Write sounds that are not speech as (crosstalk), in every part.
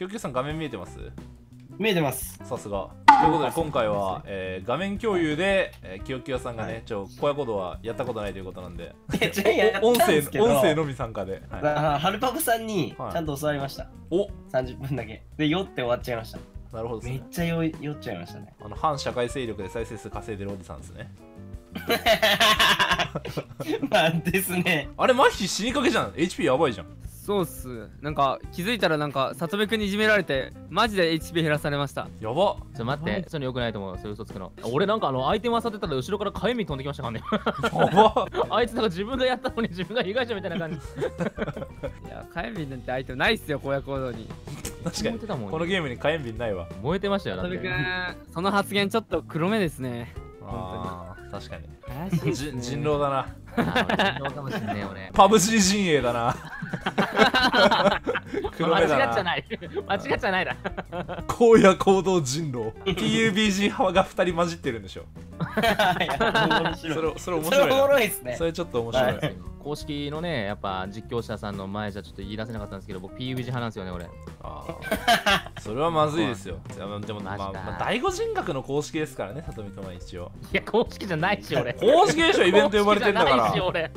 きょうきょうさん画面見えてます？見えてます。さすが。ということで今回は、えー画面共有で、えー、きよきよさんがね、はい。ちょこういうことはやったことないということなんで。音声音声のみ参加で、はい、あはるぱぷさんにはい。ちゃんと教わりました。お。30分だけ。で、酔って終わっちゃいました。なるほどね。めっちゃ酔い酔っちゃいましたね。あの反社会勢力で再生数稼いでるおじさんですね。(laughs) まあですね。あれ麻痺死にかけじゃん。HP やばいじゃんそうっす。なんか気づいたらなんか里部君にいじめられてマジで HP 減らされました。やば。ちょっと待って、そうい。うのよくないと思う、そういう嘘つくの。俺なんかあの、アイテム漁ってたら後ろから火炎瓶飛んできましたからね。(laughs) やば。(laughs) あいつなんか自分がやったのに自分が被害者みたいな感じ。(laughs) いや火炎瓶なんてアイテムないっすよ荒野行動に。確かに燃えてたもん。このゲームに火炎瓶ないわ。燃えてましたよ、だって。君その発言ちょっと黒目ですね。あー確かに。怪しいっすね。じ人狼だな。人狼かもしんねえ、俺。パブ G 陣営だな (laughs) 黒間目だな違っちゃない。間違っちゃないな。荒野行動人狼 PUBG 派が2人混じってるんでしょ (laughs) そ白い。れそれ面それおも白いですねそ。れちょっと面白い、はい公式のね、やっぱ実況者さんの前じゃちょっと言い出せなかったんですけど、僕 PUBG 派なんですよね、俺。あー。それはまずいですよ。いやでもまあ、まあ、第五人格の公式ですからね里見君は一応いや、公式じゃないし、俺。公式でしょイベント呼ばれてんだか公式じゃないし、ら俺。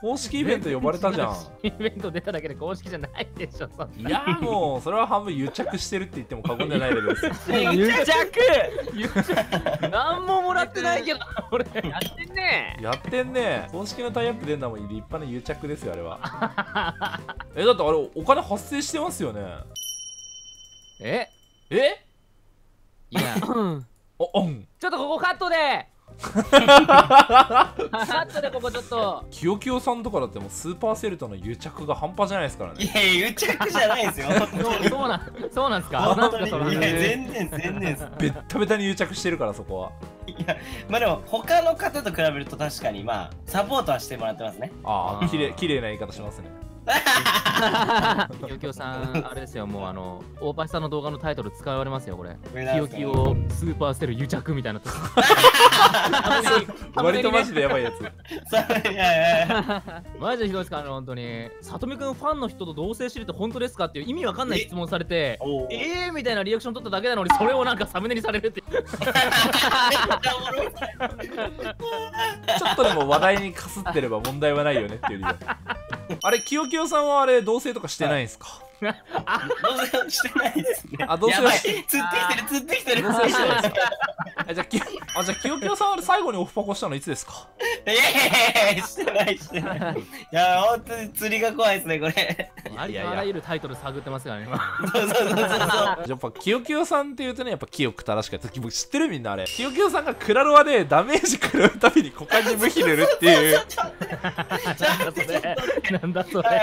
公式イベント呼ばれたじゃん。イベント出ただけで公式じゃないでしょ、そんな。いやもうそれは半分癒着してるって言っても過言ではないレベルですよ。(laughs) 癒着何ももらってないけど、俺。やってんねやってんね公式のタイアップ出んだもん立派な癒着ですよあれは。(laughs) えだってあれお金発生してますよね？え？え？いや、うんおうん。ちょっとここカットでカットでここちょっと。きよきよさんとかだってもうスーパーセルとの癒着が半端じゃないですからいねやいや、癒着じゃないですよ。そうそうなんそうなんすか？なんすか？そのいや、話全然、全然です。ベッタベタに癒着してるからそこは。いや、まあでも、他の方と比べると確かに、まあ、サポートはしてもらってますね。あああーきれいきれいな言い方しますねきよきよさんあれですよもうあの大橋さんの動画のタイトル使われますよこれ。上きよきよスーパーセル癒着みたいな (laughs) 割とマジでやばいやつ。(laughs) マジでひどいですからね本当に。さとみくんファンの人と同棲してるって本当ですかっていう意味わかんない質問されておー。えーみたいなリアクション取っただけなのにそれをなんかサムネにされるって (laughs) ちょっとでも話題にかすってれば問題はないよねっていう理由 (laughs) あれきよきよさんはあれ同棲とかしてないんすか？同棲してないですね。あ同棲はいし釣ってきてる、釣ってきてる。同棲してないですかあじゃあきあじゃあきよきよさんは最後にオフパコしたのいつですか？いやいやいや、してない、してない。いや、本当に釣りが怖いですね、これ。ありとあらゆるタイトル探ってますからねそうそうそうそうそう。やっぱきよきよさんっていうとねやっぱ清く正しかった僕知ってるみんなあれきよきよさんがクラロワでダメージ食らうたびに股間に無比塗るっていう (laughs) なんだそれなんだそうです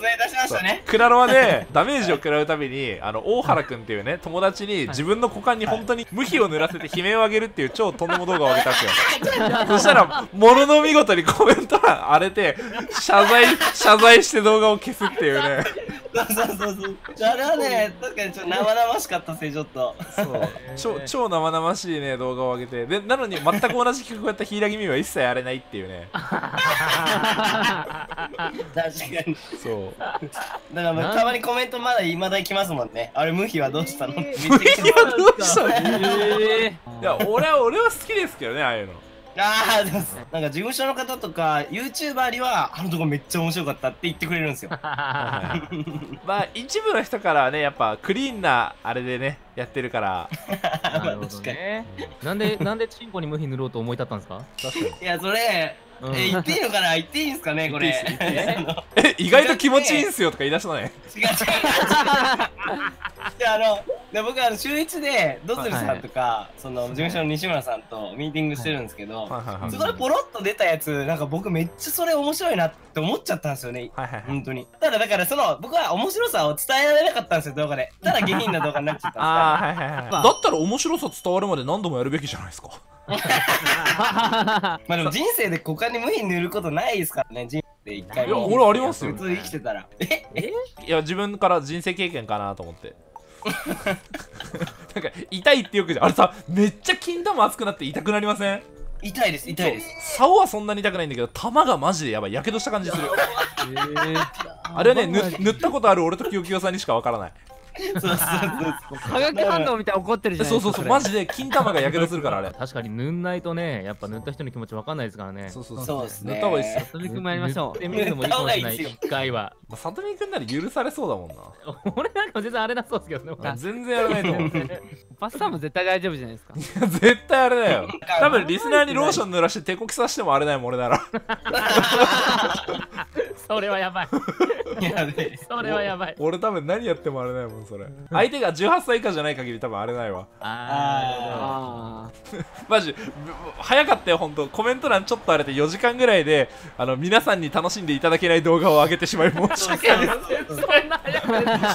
ね、出しましたね。クラロワでダメージを食らうたびにあの大原くんっていうね友達に自分の股間に本当に無比を塗らせて悲鳴を上げるっていう超とんでも動画を上げたんですよそしたらものの見事にコメント欄荒れて謝罪謝罪して動画を消すっていうね。そうそうそう。そう。あれはね、確かにちょっと生々しかったですね、ちょっと。そう。超超生々しいね動画を上げて。でなのに全く同じ企画をやった柊君は一切やれないっていうね。確かに。そう。だからたまにコメントまだいまだ来ますもんね。あれ、ムヒはどうしたの？ってめっちゃ来ていやどうしたの？えいや俺は俺は好きですけどねああいうの。ああ、でもなんか事務所の方とか、YouTuber には、あのとこめっちゃ面白かったって言ってくれるんですよ。ー (laughs) まあ一部の人からはねやっぱクリーンなあれでねやってるから。なるほどね。なんでなんでチンコに無比塗ろうと思い立ったんですか？いや、それ、うん。え、言っていいのかな？言っていいんですかね、これ。え意外と気持ちいいんすよとか言い出したね違う違う。違う。(laughs) であので僕あの週一でドズルさんとか、その事務所の西村さんとミーティングしてるんですけど、はい。はいはいそこでポロッと出たやつなんか僕めっちゃそれ面白いなって思っちゃったんですよね。はいはいはい。本当に。ただだからその僕は面白さを伝えられなかったんですよ動画で。ただ下品な動画になっちゃったんです (laughs) ああはいはいはいだったら面白さ伝わるまで何度もやるべきじゃないですか。(laughs) まあでも人生で股間に無理塗ることないですからね人生で一回も。いや俺ありますよ。普通生きてたら。え？え？いや自分から人生経験かなと思って (laughs) なんか痛いってよくじゃん。あれさめっちゃ金玉熱くなって痛くなりません？痛いです痛いです。竿はそんなに痛くないんだけど玉がマジでやばい。やけどした感じする。あれはねぬ塗ったことある俺と清清さんにしかわからないそうそうそう化学反応みたいに怒ってるじゃないですかそうそうそうマジで金玉がやけどするからあれ。確かに塗んないとね、やっぱ塗った人の気持ちわかんないですからね。そうそうそう。ですね。塗った方がいいっすよ。さとみくんもやりましょ塗ってみるのもいいかもしれない、一回は。まあさとみくんなら許されそうだもんな。俺なんか全然あれなそうですけどね。全然やらないと思う。うパスタも絶対大丈夫じゃないですか。絶対あれだよ。多分リスナーにローション濡らして手こきさせてもあれだよ俺なら (laughs) それはやばい。やべえそれはやばい。俺多分何やってもあれないもんそれ。相手が18歳以下じゃない限り多分あれないわ。ああ (laughs) マジぶ早かったよ本当コメント欄ちょっとあれで4時間ぐらいであの皆さんに楽しんでいただけない動画を上げてしまい申し訳ない。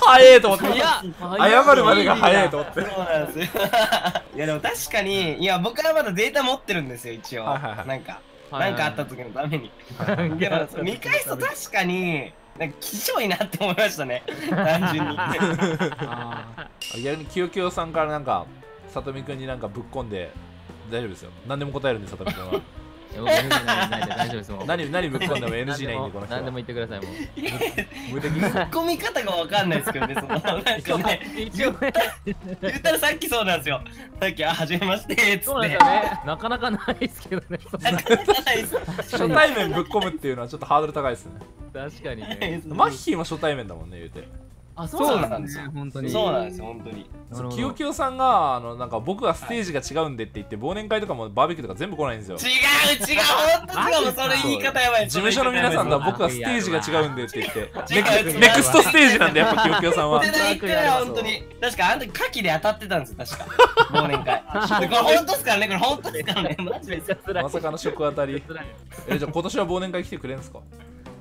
早い。と思って。いや謝るまでが早いと思って。そうなんですよ (laughs) いやでも確かにいや僕はまだデータ持ってるんですよ一応。はいはいはい。なんかはいなんかあった時のために。でも見返すと確かになんかきしょいなって思いましたね。単純に。あ逆にきよきよさんからなんかさとみくんになんかぶっこんで大丈夫ですよ。何でも答えるんでさとみくんは僕 NG ないないで大丈夫ですもん。何何ぶっこんでも NG ないんでこの人何でもは言ってくださいもう。無敵突っ込み方がわかんないですけどねそのなんかね一応ね。言ったらさっきそうなんですよさっき「あはじめまして」っつそうってなんですよね。なかなかないですけどね。そんななかなかないです初対面ぶっ込むっていうのはちょっとハードル高いですね確かにね。マッヒーも初対面だもんね言うてあ、そうなんんですすよ本当に。そうなんですよ本当に。きよきよさんがあのなんか僕はステージが違うんでって言って忘年会とかもバーベキューとか全部来ないんですよ。違う違う本当違うもうそれ言い方やばい事務所の皆さんとは僕はステージが違うんでって言って。ネク違う違う。ネクストステージなんでやっぱきよきよさんは。本当に。確かあの時牡蠣で当たってたんですよ確か。(laughs) 忘年会。これ本当っすからねこれ本当ですからね。マジでめっちゃ辛い。まさかの食当たり。えじゃあ今年は忘年会来てくれんすか？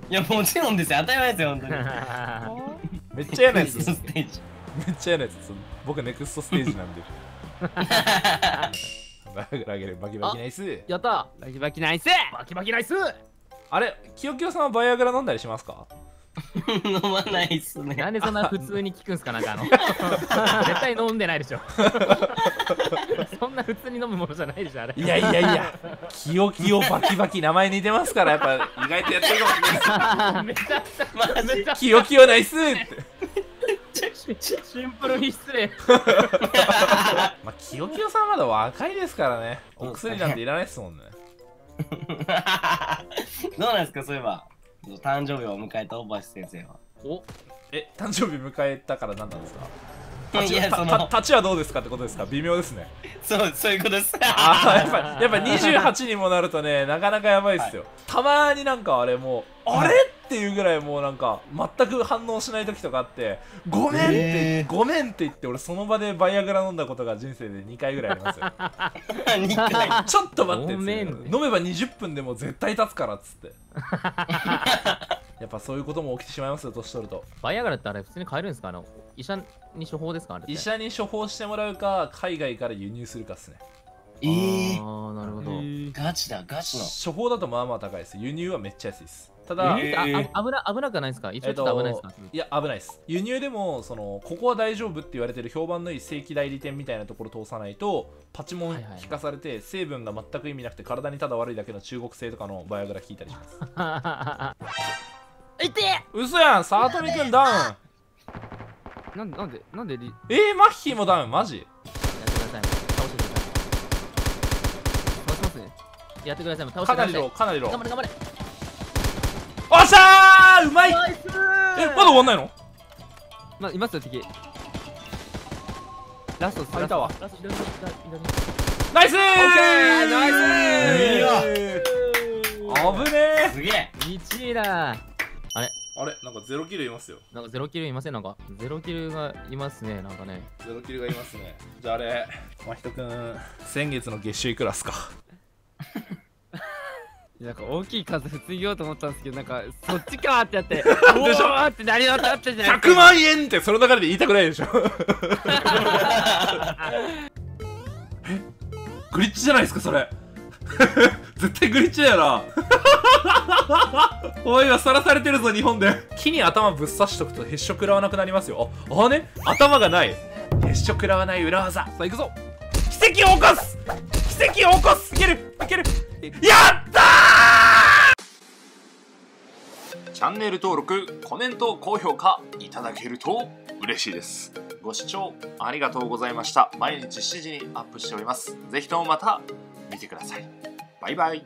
いやもちろんですよ。当たり前ですよ本当に (laughs) めっちゃ嫌なやつステージめっちゃ嫌なやつ。僕ネクストステージなんで。バグラゲルバキバキナイス。やった。バキバキナイス。バキバキナイス。あれきよきよさんはバイアグラ飲んだりしますか？飲まないっすね。なんでそんな普通に聞くんすかなんかあの。(laughs) 絶対飲んでないでしょそんな普通に飲むものじゃないでしょあれ。いやいやいやきよきよバキバキ名前似てますからやっぱ意外とやってるかもしれない。めちゃくちゃマジめちゃ。きよきよナイスって。シンプルに失礼。(laughs) まあきよきよさんまだ若いですからね。お薬なんていらないですもんね。(laughs) どうなんですかそういえば。誕生日を迎えた大橋先生は。お。え誕生日迎えたから何なんですか？立ちたいやそのた立ちはどうですかってことですか？微妙ですね。そうそういうことです。ああやっぱやっぱ28にもなるとねなかなかやばいっすよ、たまになんかあれもうあれ？っていうぐらいもうなんか全く反応しない時とかあってごめんって、へー。ごめんって言って俺その場でバイアグラ飲んだことが人生で2回ぐらいありますよ。(laughs) 2回。ちょっと待ってっ飲めば20分でも絶対経つからっつってやっぱそういうことも起きてしまいますよ年取ると。バイアグラってあれ普通に買えるんですか？あの医者に処方ですか？あれって。医者に処方してもらうか海外から輸入するかっすね。えー、ああなるほど。ガチだガチの。処方だとまあまあ高いです。輸入はめっちゃ安いです。ただ、えああ危な危なくはないですか？一応ちょっと危ないですか、いや危ないです。輸入でもそのここは大丈夫って言われてる評判のいい正規代理店みたいなところ通さないとパチモンはいはい。引かされて成分が全く意味なくて体にただ悪いだけの中国製とかのバイアグラ効いたりします (laughs) い。て嘘やん。さとみくんダウン。なんでなんでなんでリえー、マッヒーもダウンマジ？やってください。倒してくださ倒しますね。いやってください。倒してかなりください。ローかなりロー。頑張れ頑張れ。おっしゃー！うまい！えまだ終わんないの？まいますよ敵。ラストあいたわ。ラストナイスー！ーナイスいいわ危ねすげえ。1位だあれなんかゼロキルいますよ。なんかゼロキルいません？なんかゼロキルがいますねなんかね。ゼロキルがいますね。じゃああれ真人くん先月の月収いくらっすか？(laughs) なんか大きい数普通に言おうと思ったんですけどなんかそっちかーってやって (laughs) でしょ？ってなりまったってじゃない100万円ってその流れで言いたくないでしょ？(laughs) え？グリッチじゃないですかそれ。絶対グリッチだよな (laughs) おい今さらされてるぞ日本で。木に頭ぶっ刺しとくとへっしょ食らわなくなりますよ。ああね？頭がない。へっしょ食らわない裏技。さあ行くぞ。奇跡を起こす！奇跡を起こす！いける！いける！やったー！チャンネル登録コメント高評価いただけると嬉しいです。ご視聴ありがとうございました。毎日7時にアップしております。ぜひともまた見てください。バイバイ